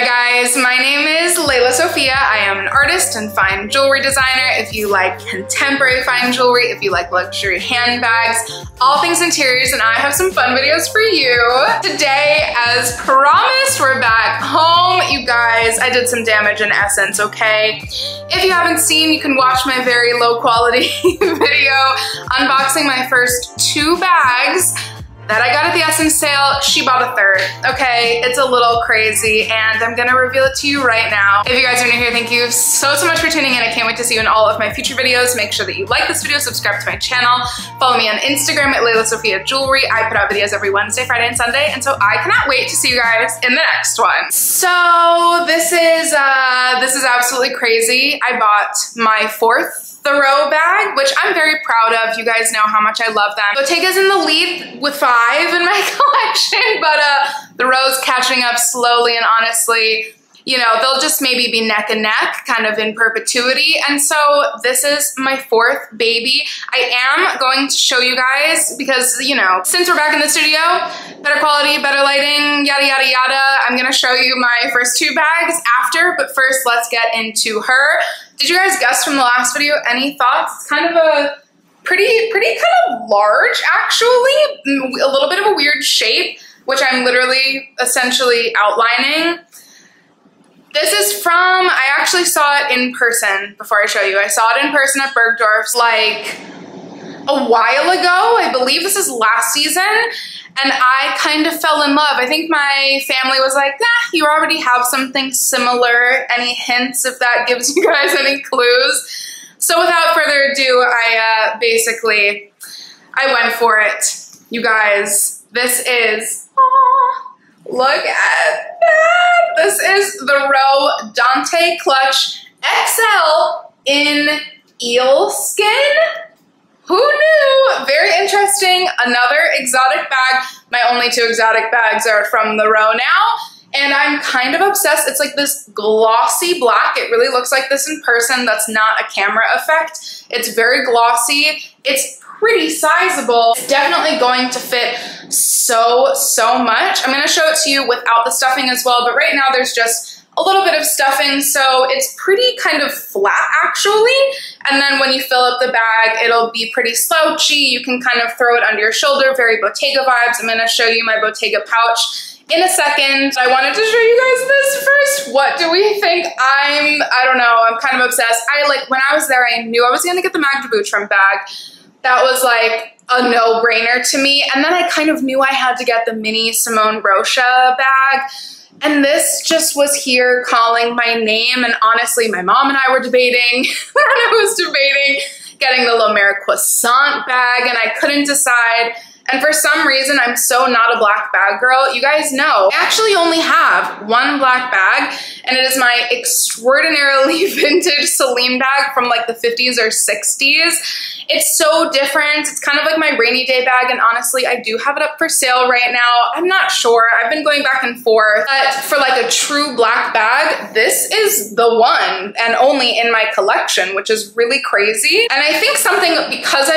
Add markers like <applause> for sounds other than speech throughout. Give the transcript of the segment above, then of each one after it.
Hi guys, my name is Léla Sophia. I am an artist and fine jewelry designer. If you like contemporary fine jewelry, if you like luxury handbags, all things interiors, and I have some fun videos for you. Today, as promised, we're back home. You guys, I did some damage in SSENSE, okay? If you haven't seen, you can watch my very low quality <laughs> video unboxing my first two bags that I got at the SSENSE sale, she bought a third. Okay, it's a little crazy and I'm gonna reveal it to you right now. If you guys are new here, thank you so, so much for tuning in. I can't wait to see you in all of my future videos. Make sure that you like this video, subscribe to my channel, follow me on Instagram at Léla Sophia Jewelry. I put out videos every Wednesday, Friday, and Sunday, and so I cannot wait to see you guys in the next one. So this is, uh, this is absolutely crazy. I bought my fourth The Row bag, which I'm very proud of. You guys know how much I love them. Bottega's in the lead with five in my <laughs> collection, but uh, The Row's catching up slowly and honestly you know, they'll just maybe be neck and neck kind of in perpetuity. And so this is my fourth baby. I am going to show you guys because, you know, since we're back in the studio, better quality, better lighting, yada, yada, yada. I'm gonna show you my first two bags after, but first let's get into her. Did you guys guess from the last video? Any thoughts? Kind of a pretty, pretty kind of large actually, mm, a little bit of a weird shape, which I'm literally essentially outlining. This is from, I actually saw it in person before I show you. I saw it in person at Bergdorf's like a while ago. I believe this is last season. And I kind of fell in love. I think my family was like, nah, you already have something similar. Any hints if that gives <laughs> you guys any clues? So without further ado, I uh, basically, I went for it. You guys, this is, look at This is the Row Dante Clutch XL in eel skin. Who knew? Very interesting. Another exotic bag. My only two exotic bags are from the Row now. And I'm kind of obsessed. It's like this glossy black. It really looks like this in person. That's not a camera effect. It's very glossy. It's pretty sizable. It's definitely going to fit so, so much. I'm gonna show it to you without the stuffing as well, but right now there's just a little bit of stuffing, so it's pretty kind of flat actually. And then when you fill up the bag, it'll be pretty slouchy. You can kind of throw it under your shoulder, very Bottega vibes. I'm gonna show you my Bottega pouch in a second. I wanted to show you guys this first. What do we think? I'm, I don't know, I'm kind of obsessed. I like, when I was there, I knew I was gonna get the Magda Butrym bag. That was like a no-brainer to me. And then I kind of knew I had to get the mini Simone Rocha bag. And this just was here calling my name. And honestly, my mom and I were debating. <laughs> I was debating getting the Lemaire Croissant bag and I couldn't decide. And for some reason, I'm so not a black bag girl. You guys know, I actually only have one black bag and it is my extraordinarily <laughs> vintage Celine bag from like the 50s or 60s. It's so different. It's kind of like my rainy day bag, and honestly, I do have it up for sale right now. I'm not sure. I've been going back and forth. But for like a true black bag, this is the one and only in my collection, which is really crazy. And I think something, because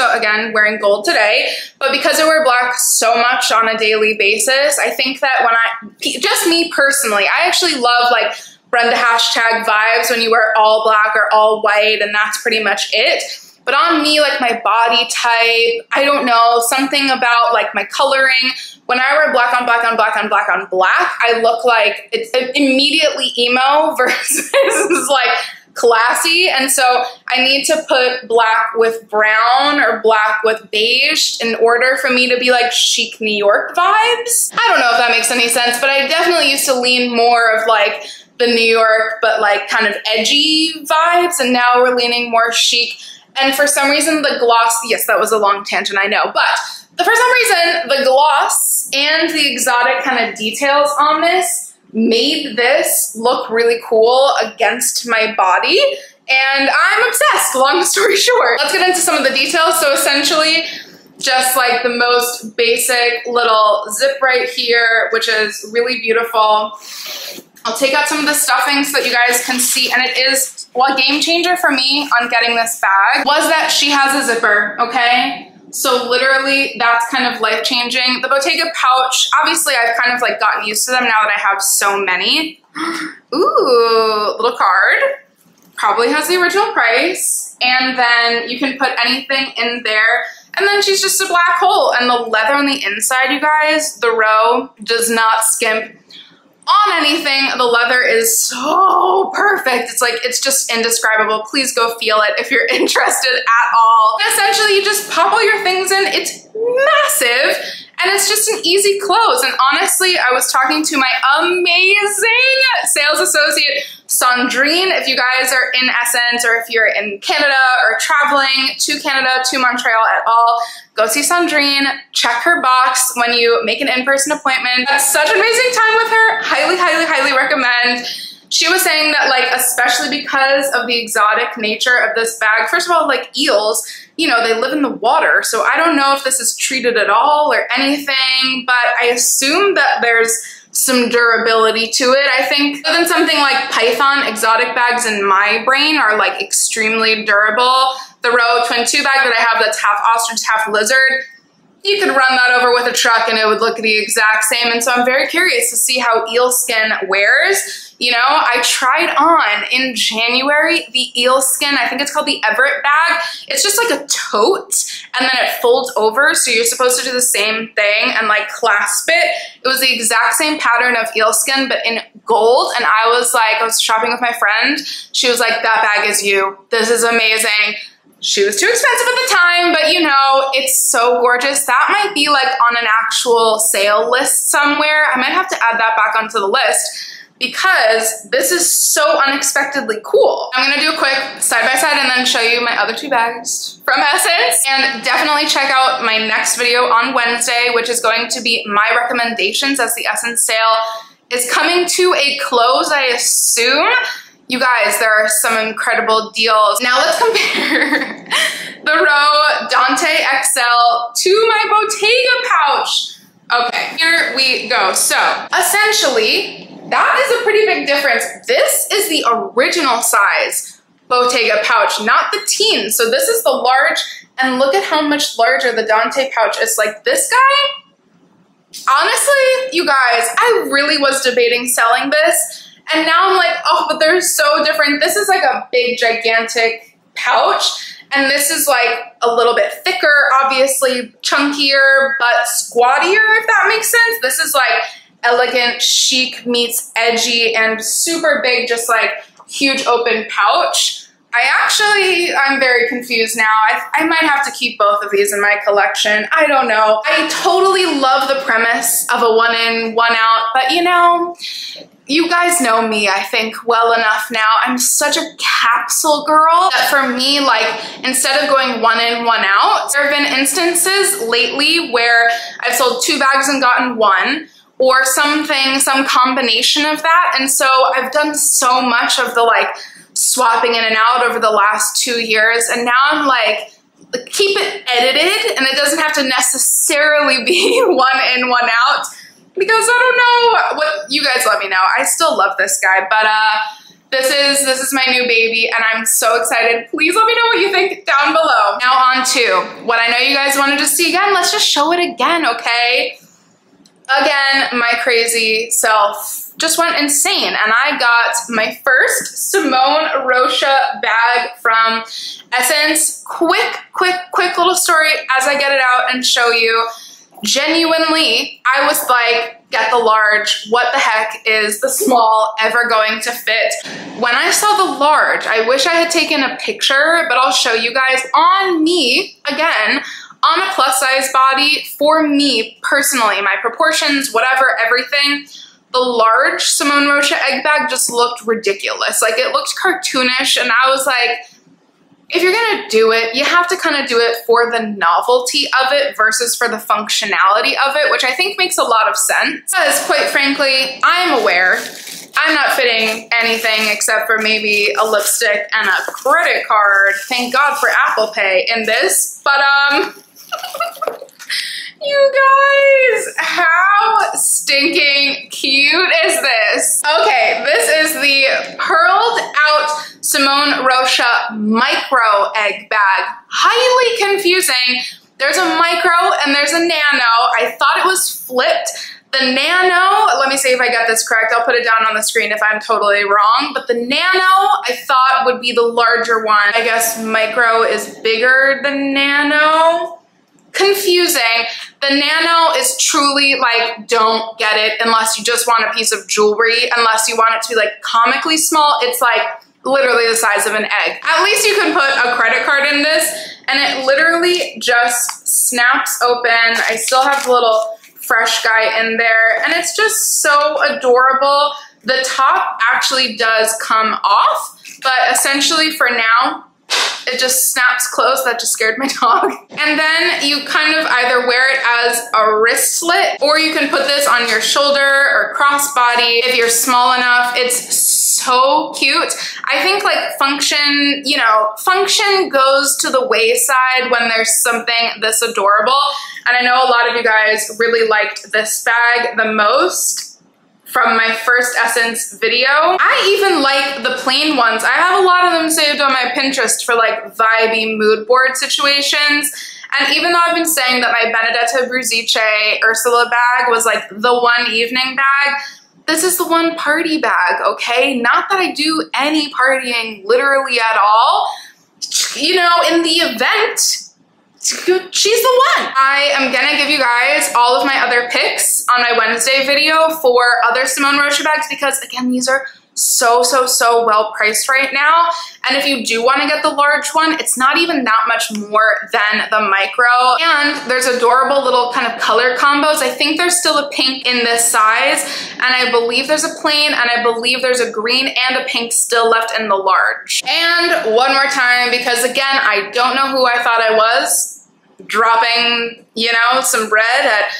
so again, wearing gold today, but because I wear black so much on a daily basis, I think that when I, just me personally, I actually love like Brenda hashtag vibes when you wear all black or all white and that's pretty much it. But on me, like my body type, I don't know, something about like my coloring. When I wear black on black on black on black on black, I look like it's immediately emo <laughs> versus like classy. And so I need to put black with brown or black with beige in order for me to be like chic New York vibes. I don't know if that makes any sense, but I definitely used to lean more of like the New York, but like kind of edgy vibes. And now we're leaning more chic. And for some reason, the gloss, yes, that was a long tangent, I know, but for some reason, the gloss and the exotic kind of details on this made this look really cool against my body. And I'm obsessed, long <laughs> story short. Let's get into some of the details. So essentially, just like the most basic little zip right here, which is really beautiful. I'll take out some of the stuffing so that you guys can see, and it is, well, a game changer for me on getting this bag was that she has a zipper, okay? So literally that's kind of life changing. The Bottega pouch, obviously I've kind of like gotten used to them now that I have so many. <gasps> Ooh, little card. Probably has the original price. And then you can put anything in there. And then she's just a black hole. And the leather on the inside, you guys, the row does not skimp on anything. The leather is so perfect. It's like, it's just indescribable. Please go feel it if you're <laughs> interested at all. Essentially, you just pop all your things in. It's massive and it's just an easy close. And honestly, I was talking to my amazing sales associate, Sandrine. If you guys are in SSENSE or if you're in Canada or traveling to Canada, to Montreal at all, go see Sandrine, check her box when you make an in-person appointment. That's such an amazing time with her. Highly, highly, highly recommend. She was saying that like, especially because of the exotic nature of this bag, first of all, like eels, you know, they live in the water. So I don't know if this is treated at all or anything, but I assume that there's some durability to it. I think other than something like Python, exotic bags in my brain are like extremely durable. The Row Twin 2 bag that I have that's half ostrich, half lizard, you could run that over with a truck and it would look the exact same. And so I'm very curious to see how eel skin wears. You know, I tried on in January the eel skin, I think it's called the Everett bag. It's just like a tote and then it folds over. So you're supposed to do the same thing and like clasp it. It was the exact same pattern of eel skin, but in gold. And I was like, I was shopping with my friend. She was like, that bag is you. This is amazing. She was too expensive at the time, but you know, it's so gorgeous. That might be like on an actual sale list somewhere. I might have to add that back onto the list because this is so unexpectedly cool. I'm gonna do a quick side by side and then show you my other two bags from SSENSE. And definitely check out my next video on Wednesday, which is going to be my recommendations as the SSENSE sale is coming to a close, I assume. You guys, there are some incredible deals. Now let's compare <laughs> the Row Dante XL to my Bottega pouch. Okay, here we go. So essentially, that is a pretty big difference. This is the original size Bottega pouch, not the teen. So this is the large, and look at how much larger the Dante pouch is. Like this guy, honestly, you guys, I really was debating selling this and now I'm like, oh, but they're so different. This is like a big, gigantic pouch. And this is like a little bit thicker, obviously chunkier, but squattier, if that makes sense. This is like elegant, chic meets edgy and super big, just like huge open pouch. I actually, I'm very confused now. I, I might have to keep both of these in my collection. I don't know. I totally love the premise of a one in, one out, but you know, you guys know me, I think, well enough now. I'm such a capsule girl that for me, like, instead of going one in, one out, there have been instances lately where I've sold two bags and gotten one, or something, some combination of that. And so I've done so much of the like swapping in and out over the last two years. And now I'm like, keep it edited and it doesn't have to necessarily <laughs> be one in, one out because I don't know what you guys let me know. I still love this guy, but uh, this is this is my new baby and I'm so excited. Please let me know what you think down below. Now on to what I know you guys wanted to see again. Let's just show it again, okay? Again, my crazy self just went insane and I got my first Simone Rocha bag from SSENSE. Quick, quick, quick little story as I get it out and show you genuinely, I was like, get the large. What the heck is the small ever going to fit? When I saw the large, I wish I had taken a picture, but I'll show you guys on me, again, on a plus size body, for me personally, my proportions, whatever, everything, the large Simone Rocha egg bag just looked ridiculous. Like it looked cartoonish and I was like, if you're gonna do it, you have to kind of do it for the novelty of it versus for the functionality of it, which I think makes a lot of sense. Because quite frankly, I'm aware I'm not fitting anything except for maybe a lipstick and a credit card. Thank God for Apple Pay in this, but um, <laughs> you guys, how stinking cute is this? Okay, this is the pearled out Simone Rocha micro egg bag. Highly confusing There's a micro and there's a nano. I thought it was flipped. The nano, let me see if I got this correct. I'll put it down on the screen if I'm totally wrong. But the nano, I thought would be the larger one. I guess micro is bigger than nano confusing. The Nano is truly like, don't get it unless you just want a piece of jewelry, unless you want it to be like comically small. It's like literally the size of an egg. At least you can put a credit card in this and it literally just snaps open. I still have a little fresh guy in there and it's just so adorable. The top actually does come off, but essentially for now, it just snaps closed. That just scared my <laughs> dog. And then you kind of either wear it as a wristlet or you can put this on your shoulder or crossbody if you're small enough. It's so cute. I think like function, you know, function goes to the wayside when there's something this adorable. And I know a lot of you guys really liked this bag the most from my first SSENSE video. I even like the plain ones. I have a lot of them saved on my Pinterest for like vibey mood board situations. And even though I've been saying that my Benedetta Bruzziches Ursula bag was like the one evening bag, this is the one party bag, okay? Not that I do any partying literally at all. You know, in the event, she's the one. I am gonna give you guys all of my other picks on my Wednesday video for other Simone Rocha bags because again, these are so, so, so well priced right now. And if you do want to get the large one, it's not even that much more than the micro. And there's adorable little kind of color combos. I think there's still a pink in this size, and I believe there's a plain, and I believe there's a green and a pink still left in the large. And one more time, because again, I don't know who I thought I was, dropping, you know, some bread at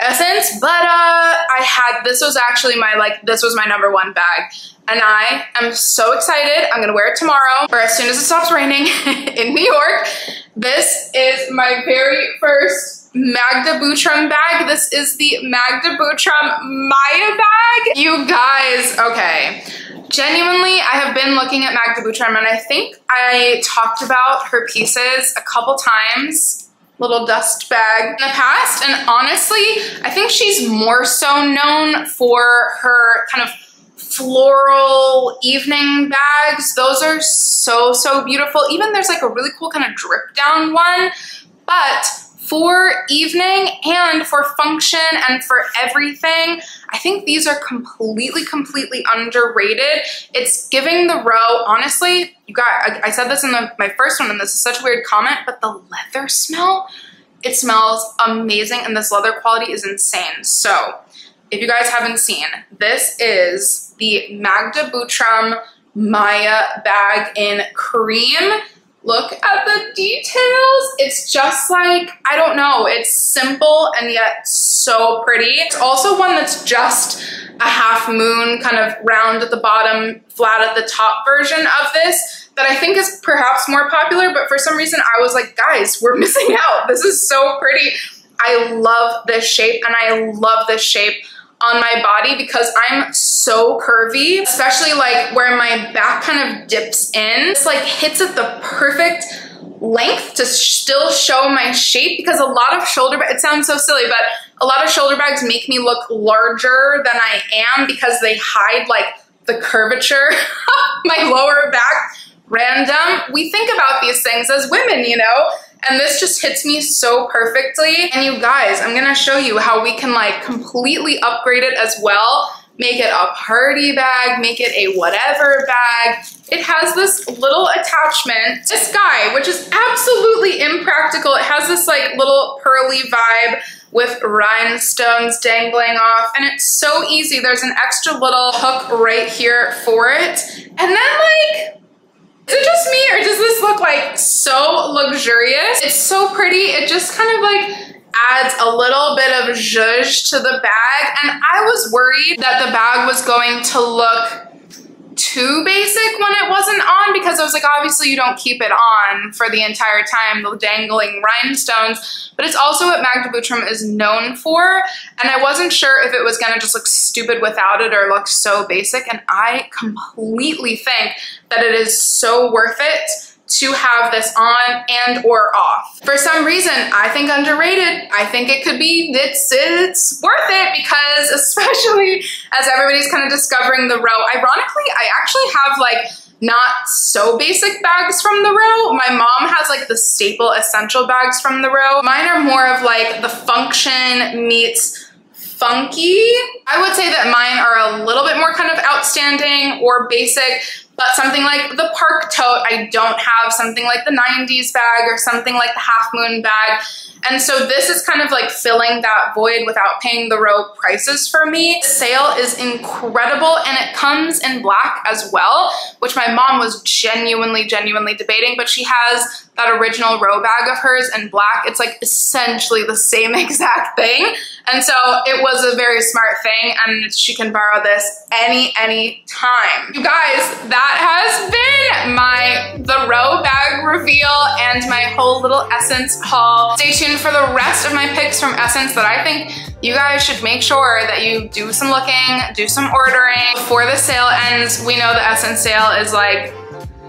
SSENSE, but uh, I had, this was actually my, like, this was my number one bag and I am so excited. I'm gonna wear it tomorrow or as soon as it stops raining <laughs> in New York. This is my very first Magda Butrym bag. This is the Magda Butrym Maya bag. You guys, okay. Genuinely, I have been looking at Magda Butrym and I think I talked about her pieces a couple times little dust bag in the past. And honestly, I think she's more so known for her kind of floral evening bags. Those are so, so beautiful. Even there's like a really cool kind of drip down one, but for evening and for function and for everything, I think these are completely, completely underrated. It's giving the row, honestly, you got, I, I said this in the, my first one and this is such a weird comment, but the leather smell, it smells amazing and this leather quality is insane. So if you guys haven't seen, this is the Magda Butrym Maya bag in cream. Look at the details. It's just like, I don't know, it's simple and yet so pretty. It's also one that's just a half moon, kind of round at the bottom, flat at the top version of this that I think is perhaps more popular, but for some reason I was like, guys, we're <laughs> missing out. This is so pretty. I love this shape and I love this shape on my body because I'm so curvy, especially like where my back kind of dips in. It's like hits at the perfect length to still show my shape because a lot of shoulder, it sounds so silly, but a lot of shoulder bags make me look larger than I am because they hide like the curvature <laughs> of my lower back random. We think about these things as women, you know? And this just hits me so perfectly. And you guys, I'm gonna show you how we can like completely upgrade it as well. Make it a party bag, make it a whatever bag. It has this little attachment, this guy, which is absolutely impractical. It has this like little pearly vibe with rhinestones dangling off and it's so easy. There's an extra little hook right here for it. And then like, is it just me or does this look like so luxurious? It's so pretty. It just kind of like adds a little bit of zhuzh to the bag. And I was worried that the bag was going to look too basic when it wasn't on because I was like, obviously you don't keep it on for the entire time, the dangling rhinestones, but it's also what Magda Butrym is known for. And I wasn't sure if it was gonna just look stupid without it or look so basic. And I completely think that it is so worth it to have this on and or off. For some reason, I think underrated. I think it could be, it's, it's worth it because <laughs> especially as everybody's kind of discovering the row, ironically, I actually have like not so basic bags from the row. My mom has like the staple essential bags from the row. Mine are more of like the function meets funky. I would say that mine are a little bit more kind of outstanding or basic, but something like the park tote, I don't have something like the 90s bag or something like the half moon bag. And so this is kind of like filling that void without paying the row prices for me. The sale is incredible and it comes in black as well, which my mom was genuinely, genuinely debating, but she has that original row bag of hers in black. It's like essentially the same <laughs> exact thing. And so it was a very smart thing and she can borrow this any, any time. You guys, that has been my The Row bag reveal and my whole little SSENSE haul. Stay tuned for the rest of my picks from SSENSE that I think you guys should make sure that you do some looking, do some ordering. Before the sale ends, we know the SSENSE sale is like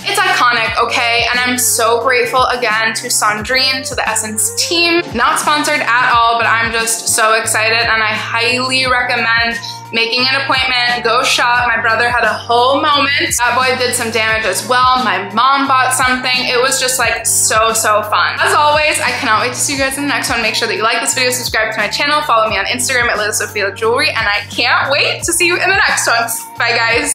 it's iconic, okay? And I'm so grateful again to Sandrine, to the SSENSE team. Not sponsored at all, but I'm just so excited and I highly recommend making an appointment, go shop. My brother had a whole moment. That boy did some damage as well. My mom bought something. It was just like so, so fun. As always, I cannot wait to see you guys in the next one. Make sure that you like this video, subscribe to my channel, follow me on Instagram at Léla Sophia Jewelry, and I can't wait to see you in the next one. Bye guys.